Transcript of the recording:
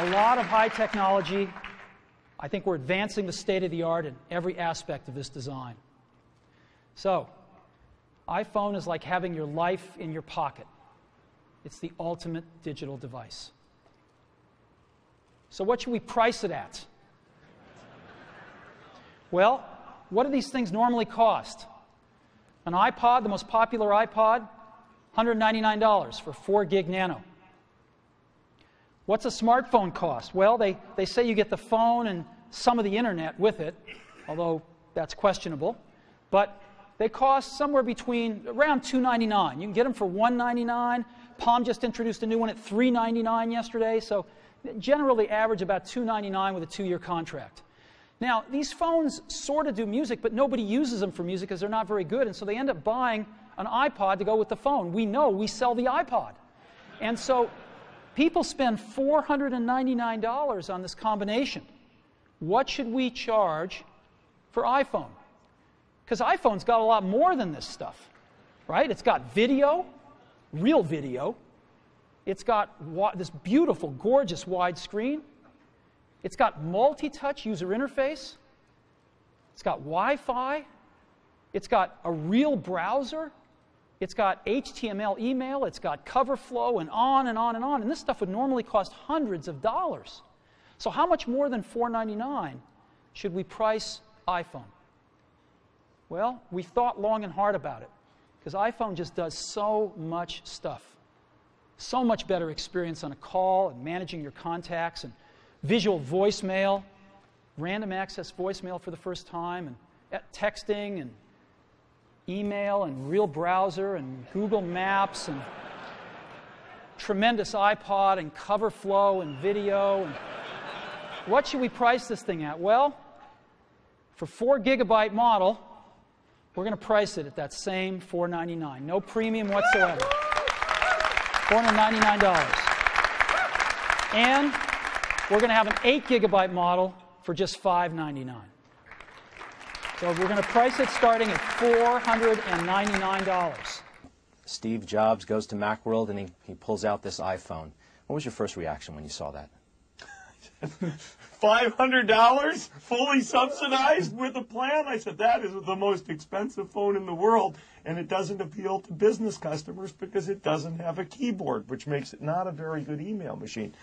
a lot of high technology. I think we're advancing the state of the art in every aspect of this design. So, iPhone is like having your life in your pocket. It's the ultimate digital device. So, what should we price it at? Well, what do these things normally cost? An iPod, the most popular iPod, $199 for 4 gig nano. What's a smartphone cost? Well, they, they say you get the phone and some of the internet with it, although that's questionable. But they cost somewhere between around 299. You can get them for 199. Palm just introduced a new one at 399 yesterday, so generally average about 299 with a two year contract. Now, these phones sort of do music, but nobody uses them for music because they're not very good, and so they end up buying an iPod to go with the phone. We know we sell the iPod. And so people spend $499 on this combination. What should we charge for iPhone? Because iPhone's got a lot more than this stuff, right? It's got video, real video. It's got this beautiful, gorgeous wide screen. It's got multi touch user interface. It's got Wi Fi. It's got a real browser. It's got HTML email. It's got cover flow and on and on and on. And this stuff would normally cost hundreds of dollars. So, how much more than 499 should we price iPhone? Well, we thought long and hard about it because iPhone just does so much stuff. So much better experience on a call and managing your contacts and visual voicemail, random access voicemail for the first time, and texting and email and real browser and Google Maps and tremendous iPod and cover flow and video. And what should we price this thing at? Well, for 4 gigabyte model, we're going to price it at that same 499. No premium whatsoever. $499. And we're going to have an 8 gigabyte model for just $599. So we're going to price it starting at $499. Steve Jobs goes to Macworld and he, he pulls out this iPhone. What was your first reaction when you saw that? $500 fully subsidized with a plan? I said, that is the most expensive phone in the world, and it doesn't appeal to business customers because it doesn't have a keyboard, which makes it not a very good email machine.